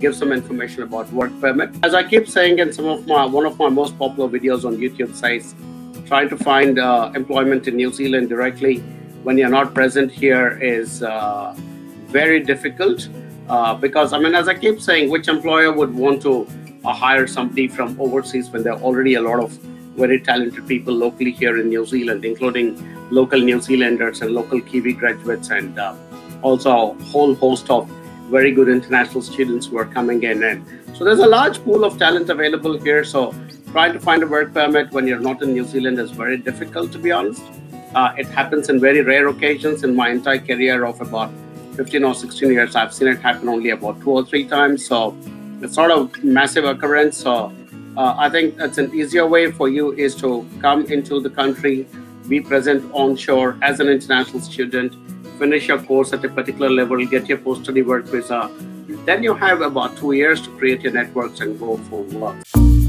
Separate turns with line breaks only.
give some information about work permit. As I keep saying in some of my one of my most popular videos on YouTube sites, trying to find uh, employment in New Zealand directly when you're not present here is uh, very difficult uh, because I mean, as I keep saying, which employer would want to uh, hire somebody from overseas when there are already a lot of very talented people locally here in New Zealand, including local New Zealanders and local Kiwi graduates, and uh, also a whole host of very good international students who are coming in. And so there's a large pool of talent available here. So trying to find a work permit when you're not in New Zealand is very difficult, to be honest. Uh, it happens in very rare occasions. In my entire career of about 15 or 16 years, I've seen it happen only about two or three times. So it's sort of massive occurrence. So uh, I think that's an easier way for you is to come into the country, be present onshore as an international student, finish your course at a particular level, get your post-study work visa. Then you have about two years to create your networks and go for work.